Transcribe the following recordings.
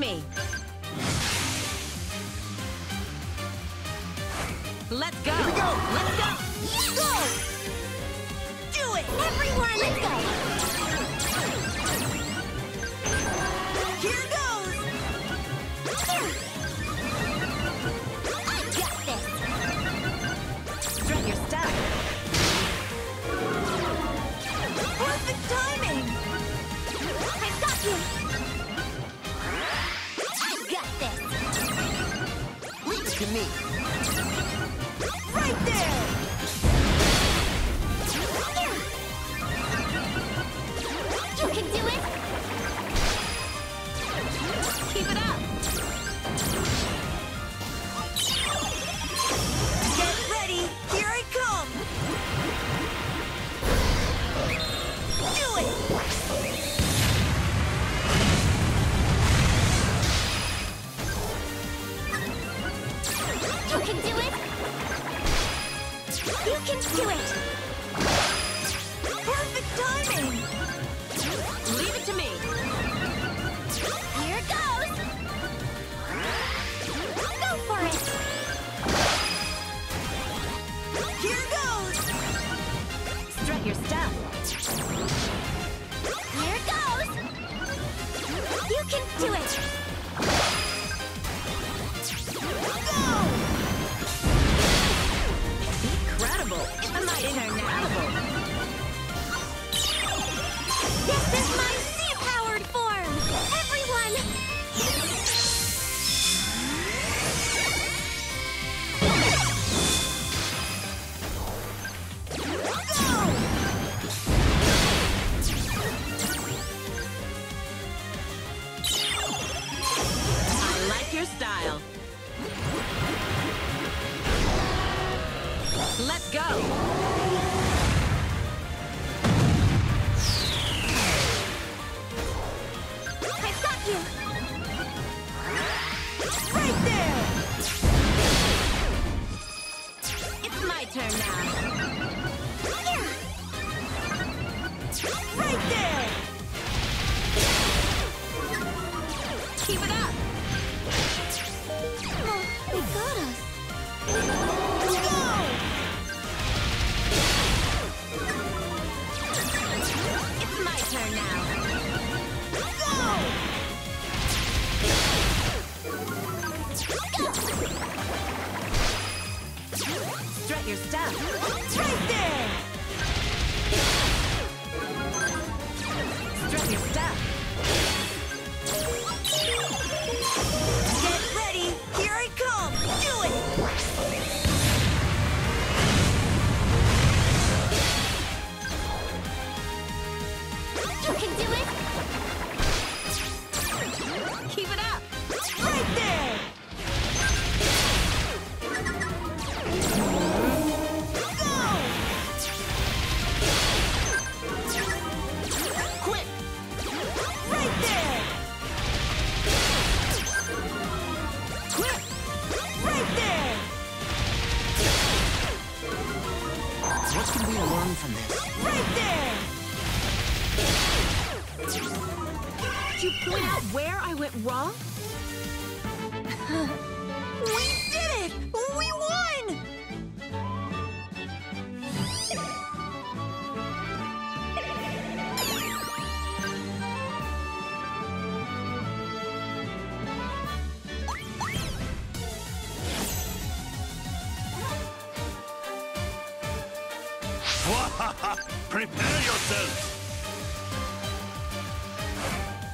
me. me. Keep it up. Prepare yourselves!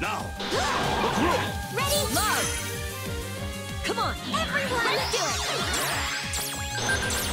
Now! Ready? Love! Come on! Everyone! Let's do it!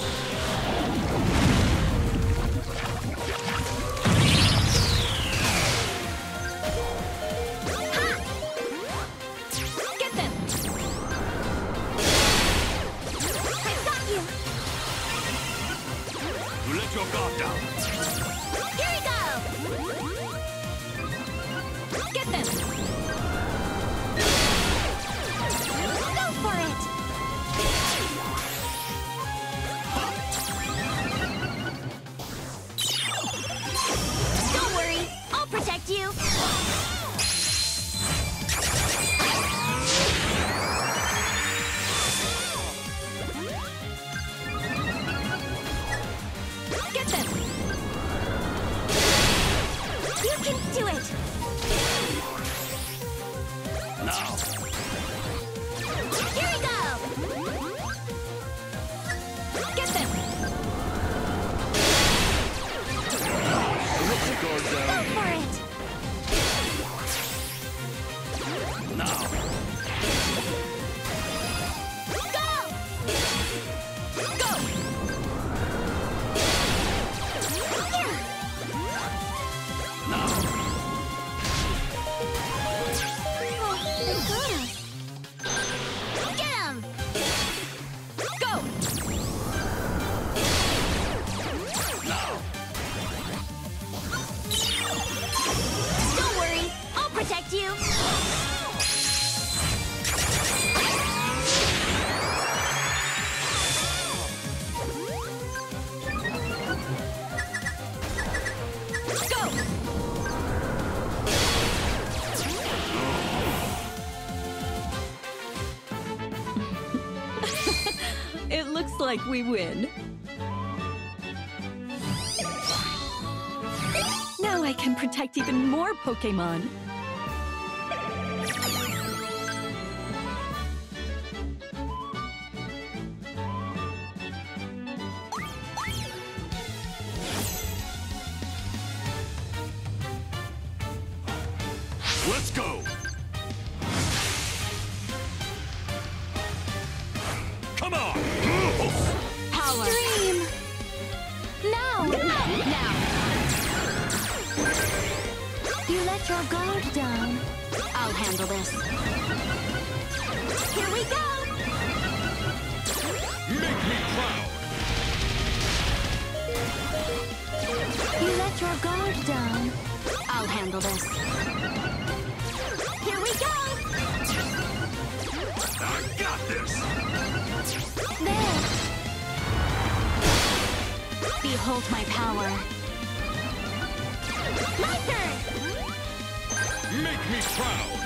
now. we win. Now I can protect even more Pokémon. Your guard down. I'll handle this. Here we go! I got this! There! Behold my power. My turn! Make me proud!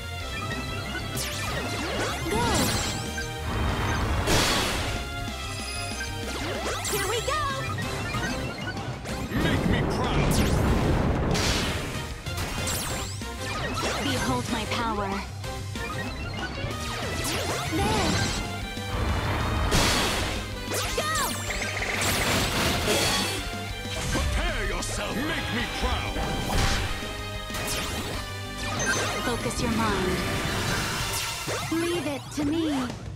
There! Go! Prepare yourself! Make me proud! Focus your mind. Leave it to me.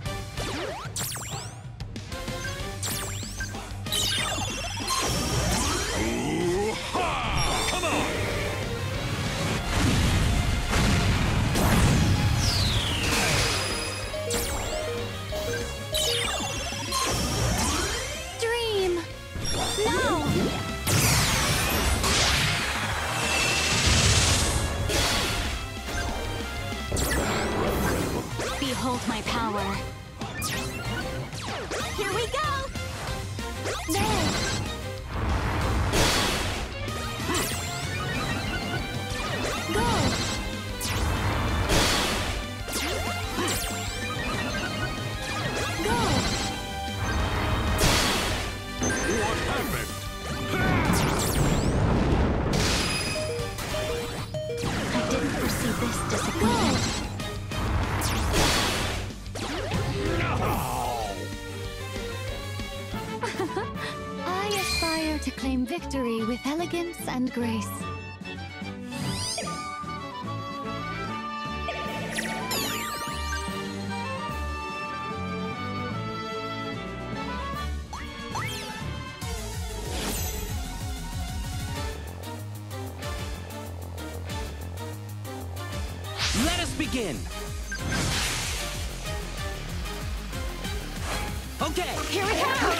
and grace. Let us begin! Okay! Here we go!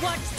What.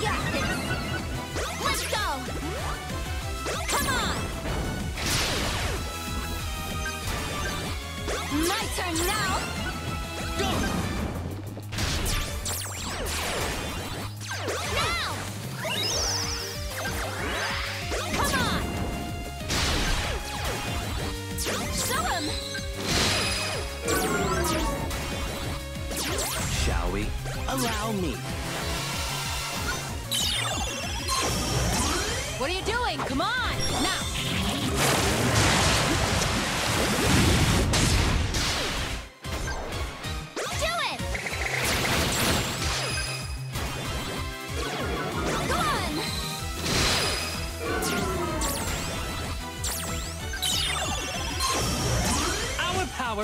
Let's go! Come on! My turn now! Go! Now! Come on! Show him! Shall we? Allow me.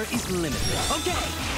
power is limitless. Okay!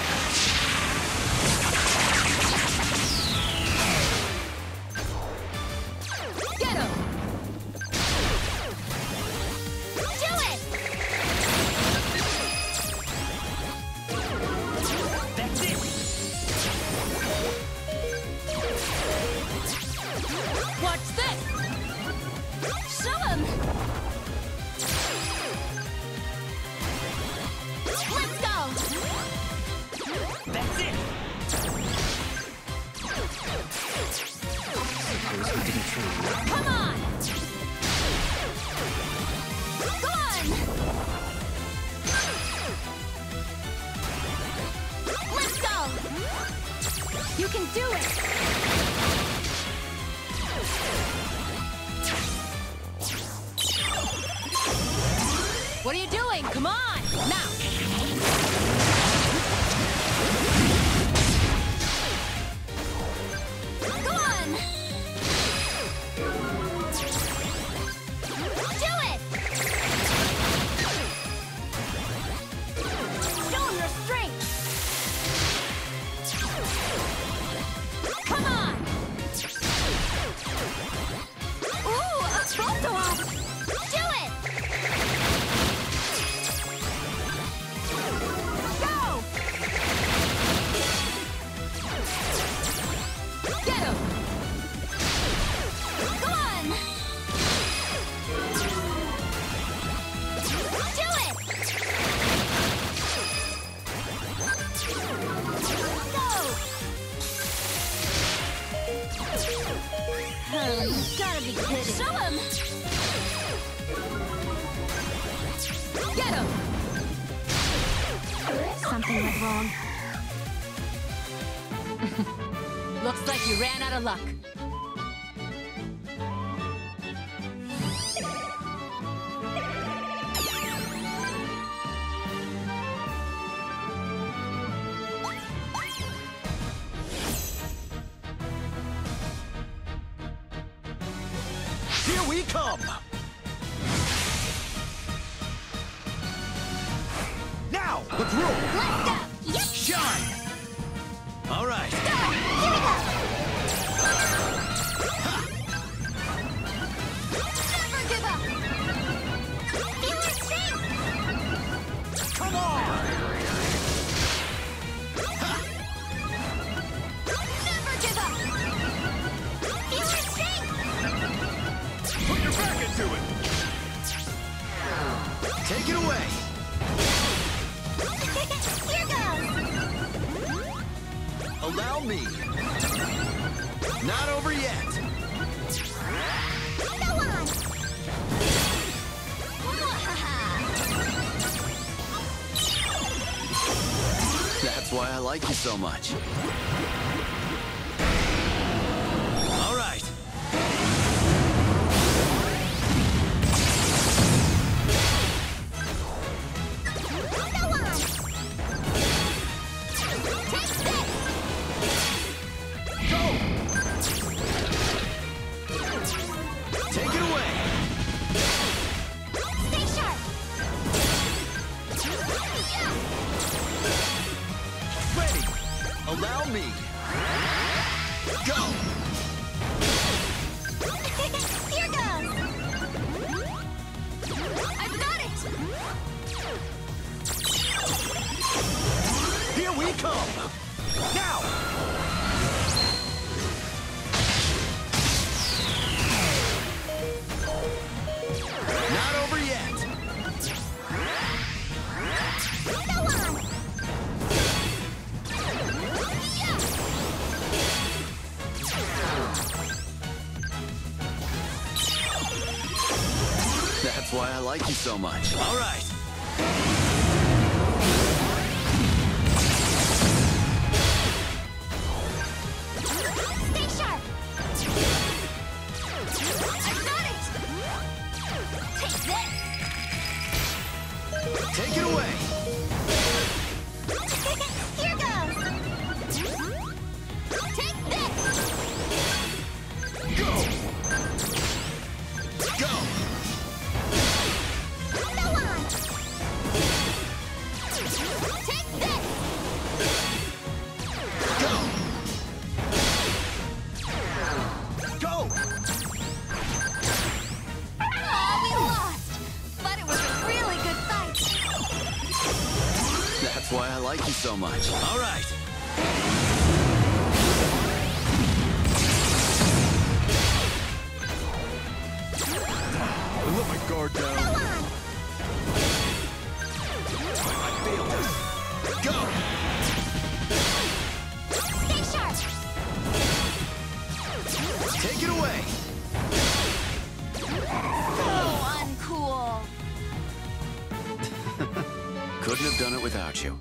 gotta be kidding. Show him! Get him! Something went wrong. Looks like you ran out of luck. I like you so much. come! Now! Not over yet! That's why I like you so much. All right. Take it away. much. All right. I let my guard down. I failed. Go! Stay sharp! Take it away! So uncool! Couldn't have done it without you.